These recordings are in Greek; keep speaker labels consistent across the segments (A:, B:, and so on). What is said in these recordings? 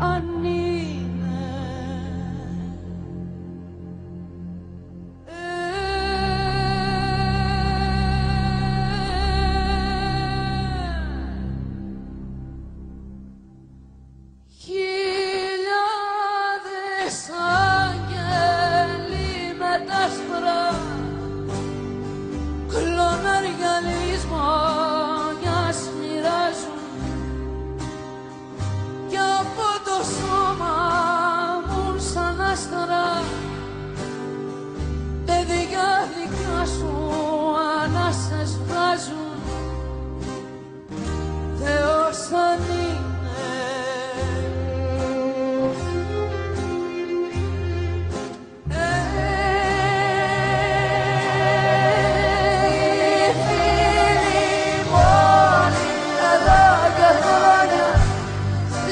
A: on me.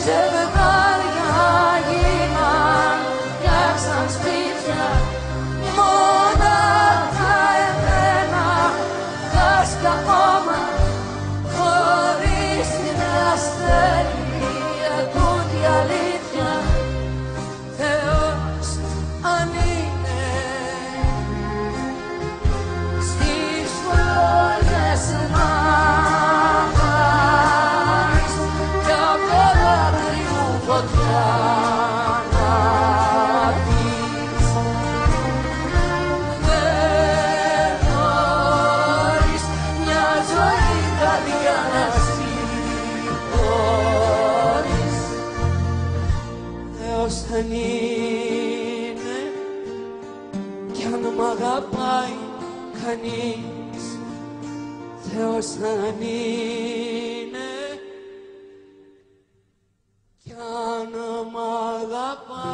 A: ζευγάρια γίναν, φτιάξαν σπίτια. φωτιά να δεις Δεν μπορείς μια ζωή καρδιά να σηκώνεις Θεός δεν είναι κι αν μ' αγαπάει κανείς Θεός δεν είναι apa